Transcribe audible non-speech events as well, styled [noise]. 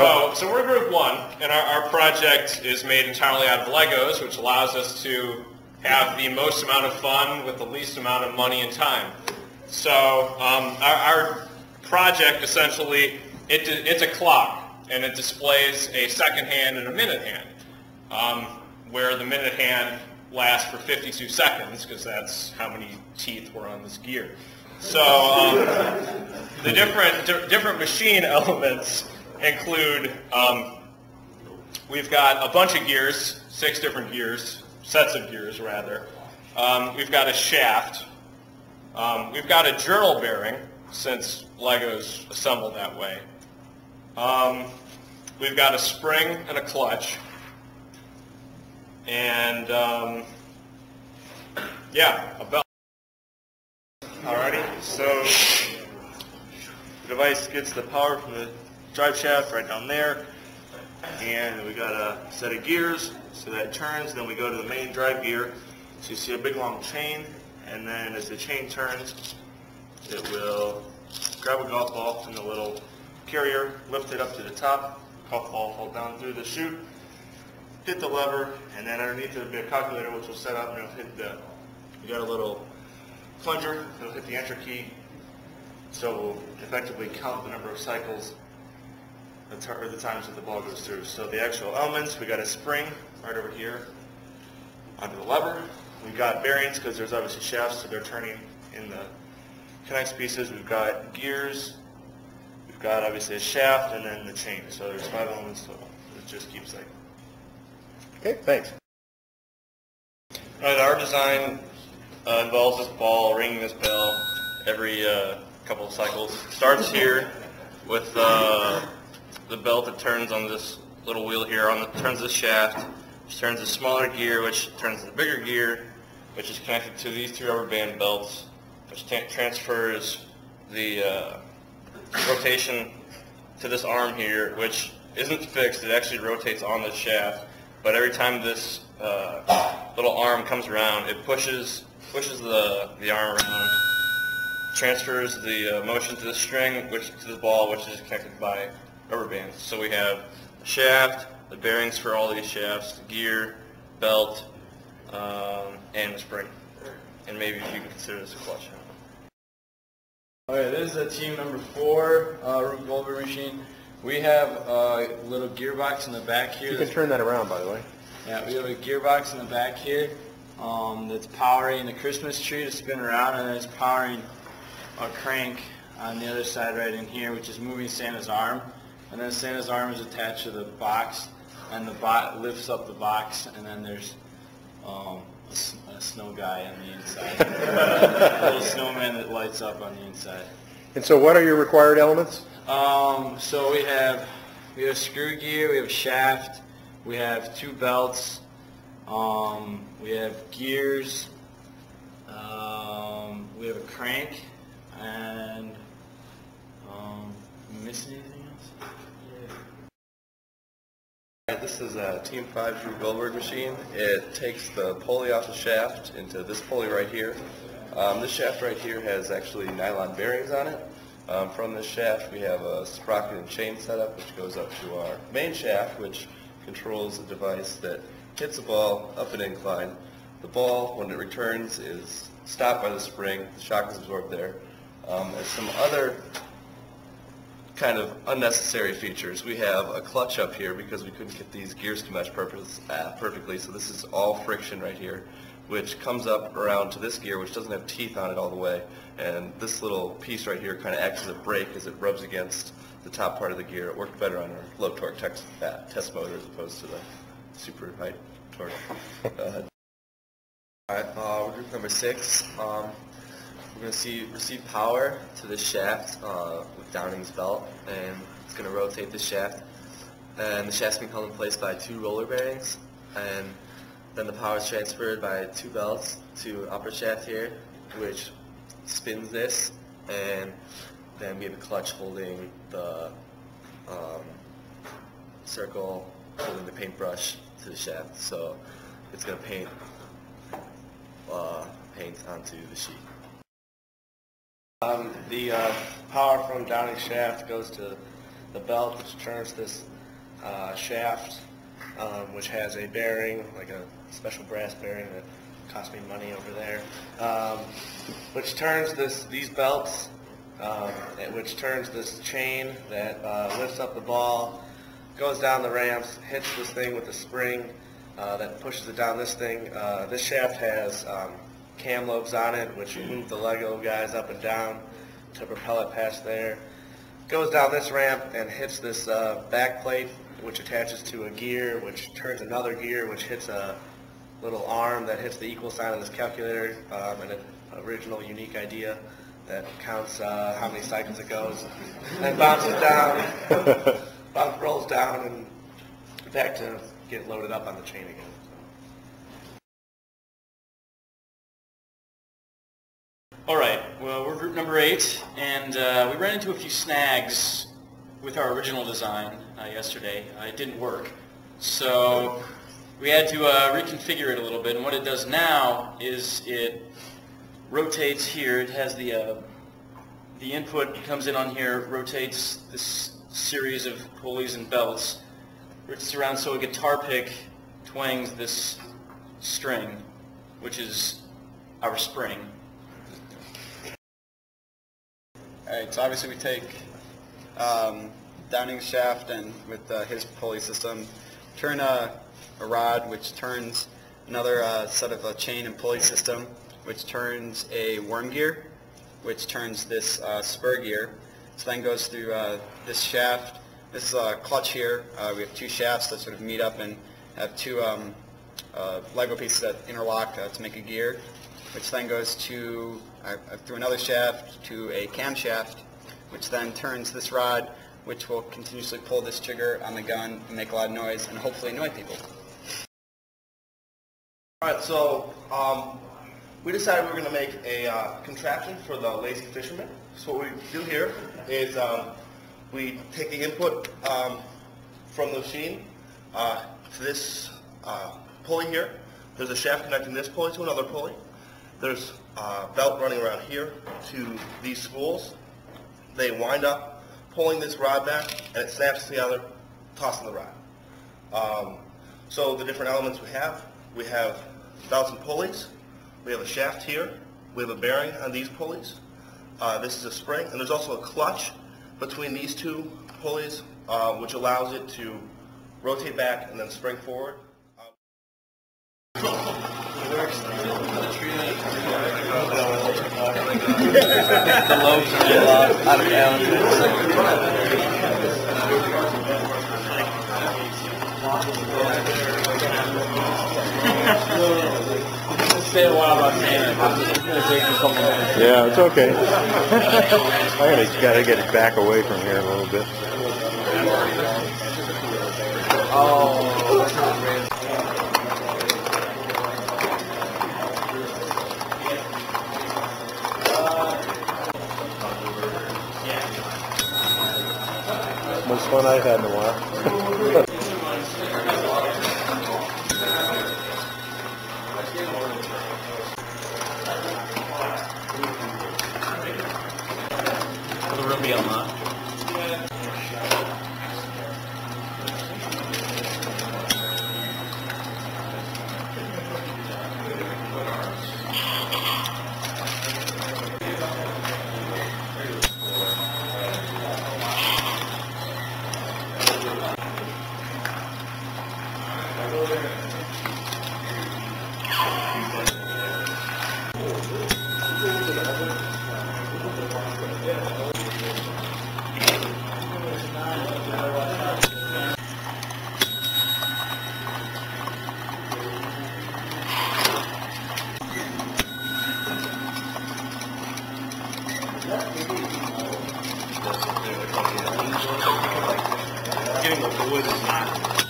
So, so we're group one, and our, our project is made entirely out of Legos, which allows us to have the most amount of fun with the least amount of money and time. So um, our, our project essentially, it, it's a clock, and it displays a second hand and a minute hand, um, where the minute hand lasts for 52 seconds, because that's how many teeth were on this gear. So um, the different, di- different machine [laughs] elements include, um, we've got a bunch of gears, six different gears, sets of gears rather. Um, we've got a shaft. Um, we've got a journal bearing, since Lego's assembled that way. Um, we've got a spring and a clutch. And, um, yeah, a belt. Alrighty, so the device gets the power from the drive shaft right down there, and we got a set of gears so that turns. Then we go to the main drive gear. So you see a big long chain, and then as the chain turns, it will grab a golf ball from the little carrier, lift it up to the top. Golf ball fall down through the chute, hit the lever, and then underneath will be a calculator which will set up and it'll hit the. You got a little plunger, it'll hit the enter key, so it will effectively count the number of cycles, the ti- or the times that the ball goes through. So the actual elements, we got a spring right over here under the lever. We've got bearings because there's obviously shafts, so they're turning in the connects pieces. We've got gears, we've got obviously a shaft, and then the chain. So there's five elements total. It just keeps like Okay, thanks. All right, our design uh, involves this ball ringing this bell every uh, couple of cycles. Starts here with uh, the belt that turns on this little wheel here, on the, turns this shaft, which turns the smaller gear, which turns the bigger gear, which is connected to these two rubber band belts, which transfers the uh, rotation to this arm here, which isn't fixed. It actually rotates on the shaft. But every time this uh, little arm comes around, it pushes pushes the the arm around, transfers the uh, motion to the string, which to the ball, which is connected by rubber bands. So we have a shaft, the bearings for all these shafts, the gear, belt, um, and the spring. And maybe if you can consider this a clutch. Okay, this is a team number four, uh, Rube Goldberg machine. We have a little gearbox in the back here. You can turn that around, by the way. Yeah, we have a gearbox in the back here um, that's powering the Christmas tree to spin around, and then it's powering a crank on the other side right in here, which is moving Santa's arm. And then Santa's arm is attached to the box, and the bot lifts up the box, and then there's um, a, a snow guy on the inside. [laughs] a little snowman that lights up on the inside. And so what are your required elements? Um, so we have we have screw gear, we have a shaft, we have two belts, um, we have gears, um, we have a crank, and um, missing anything This is a Team 5 Rube Goldberg machine. It takes the pulley off the shaft into this pulley right here. Um, this shaft right here has actually nylon bearings on it. Um, from this shaft we have a sprocket and chain setup which goes up to our main shaft which controls a device that hits the ball up an incline. The ball, when it returns, is stopped by the spring. The shock is absorbed there. Um, there's some other kind of unnecessary features. We have a clutch up here because we couldn't get these gears to mesh purpose, uh, perfectly, so this is all friction right here, which comes up around to this gear, which doesn't have teeth on it all the way, and this little piece right here kind of acts as a brake as it rubs against the top part of the gear. It worked better on our low torque tex- uh, test motor as opposed to the super high torque. [laughs] Uh, Alright, uh, we're group number six. Um, we're going to see receive power to this shaft uh, with Downing's belt, and it's going to rotate the shaft. And the shaft's going to be held in place by two roller bearings, and then the power is transferred by two belts to upper shaft here, which spins this, and then we have a clutch holding the um, circle, holding the paintbrush to the shaft. So it's going to paint uh, paint onto the sheet. Um, the uh, power from Downing shaft goes to the belt, which turns this uh, shaft, um, which has a bearing, like a special brass bearing that cost me money over there, um, which turns this these belts, um, which turns this chain that uh, lifts up the ball, goes down the ramps, hits this thing with a spring uh, that pushes it down this thing. Uh, this shaft has um, cam lobes on it, which move the Lego guys up and down to propel it past there. Goes down this ramp and hits this uh, back plate, which attaches to a gear, which turns another gear, which hits a little arm that hits the equal sign of this calculator, um, an original unique idea that counts uh, how many cycles it goes, and bounces down, [laughs] bounce, rolls down, and back to get loaded up on the chain again. All right, well, we're group number eight, and uh, we ran into a few snags with our original design uh, yesterday. Uh, it didn't work, so we had to uh, reconfigure it a little bit, and what it does now is it rotates here. It has the, uh, the input comes in on here, rotates this series of pulleys and belts, rotates around so a guitar pick twangs this string, which is our spring. Alright, so obviously we take um, Downing's shaft and with uh, his pulley system, turn a, a rod which turns another uh, set of a chain and pulley system which turns a worm gear which turns this uh, spur gear. So then goes through uh, this shaft. This is a clutch here. Uh, we have two shafts that sort of meet up and have two um, uh, Lego pieces that interlock uh, to make a gear, which then goes to uh, through another shaft to a camshaft, which then turns this rod, which will continuously pull this trigger on the gun and make a lot of noise and hopefully annoy people. All right, so um, we decided we were going to make a uh, contraption for the lazy fisherman. So what we do here is um, we take the input um, from the machine uh, to this uh, pulley here. There's a shaft connecting this pulley to another pulley. There's a belt running around here to these spools. They wind up pulling this rod back, and it snaps together, tossing the rod. Um, so the different elements we have, we have belts and pulleys. We have a shaft here. We have a bearing on these pulleys. Uh, this is a spring, and there's also a clutch between these two pulleys, uh, which allows it to rotate back and then spring forward. The are still out, out of balance. Say a while a. Yeah, it's okay. [laughs] I gotta, gotta get it back away from here a little bit. Most fun I've had in a while. The room be unlocked. Getting the wood is not